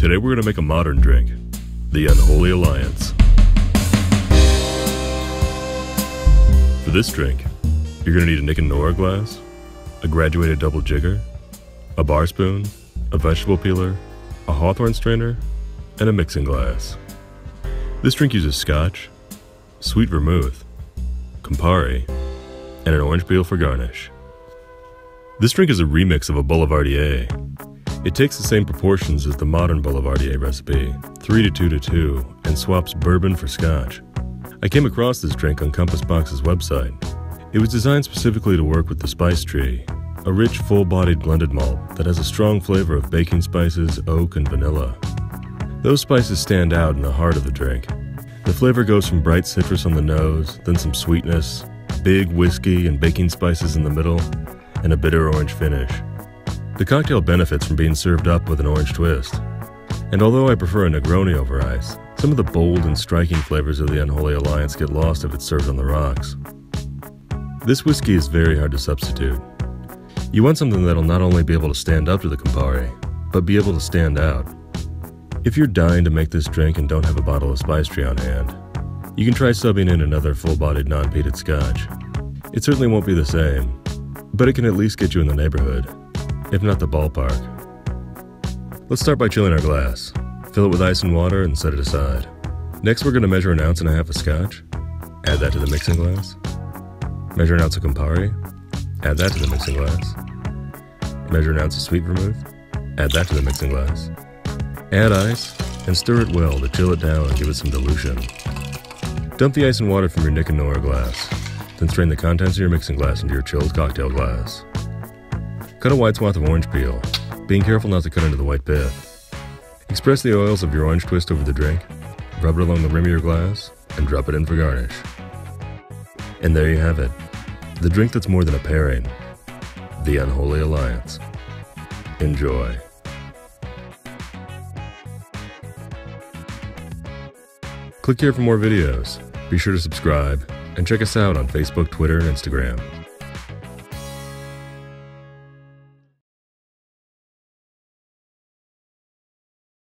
Today we're going to make a modern drink, the Unholy Alliance. For this drink, you're going to need a Nick and Nora glass, a graduated double jigger, a bar spoon, a vegetable peeler, a hawthorn strainer, and a mixing glass. This drink uses scotch, sweet vermouth, Campari, and an orange peel for garnish. This drink is a remix of a Boulevardier. It takes the same proportions as the modern Boulevardier recipe, 3 to 2 to 2, and swaps bourbon for scotch. I came across this drink on Compass Box's website. It was designed specifically to work with the Spice Tree, a rich, full bodied blended malt that has a strong flavor of baking spices, oak, and vanilla. Those spices stand out in the heart of the drink. The flavor goes from bright citrus on the nose, then some sweetness, big whiskey and baking spices in the middle, and a bitter orange finish. The cocktail benefits from being served up with an orange twist. And although I prefer a Negroni over ice, some of the bold and striking flavors of the Unholy Alliance get lost if it's served on the rocks. This whiskey is very hard to substitute. You want something that'll not only be able to stand up to the Campari, but be able to stand out. If you're dying to make this drink and don't have a bottle of Spice Tree on hand, you can try subbing in another full-bodied non-peated scotch. It certainly won't be the same, but it can at least get you in the neighborhood, if not the ballpark. Let's start by chilling our glass. Fill it with ice and water and set it aside. Next, we're going to measure an ounce and a half of scotch. Add that to the mixing glass. Measure an ounce of Campari. Add that to the mixing glass. Measure an ounce of sweet vermouth. Add that to the mixing glass. Add ice and stir it well to chill it down and give it some dilution. Dump the ice and water from your Nick and Nora glass. Then strain the contents of your mixing glass into your chilled cocktail glass. Cut a wide swath of orange peel, being careful not to cut into the white pith. Express the oils of your orange twist over the drink, rub it along the rim of your glass, and drop it in for garnish. And there you have it the drink that's more than a pairing the Unholy Alliance. Enjoy. Click here for more videos. Be sure to subscribe and check us out on Facebook, Twitter, and Instagram.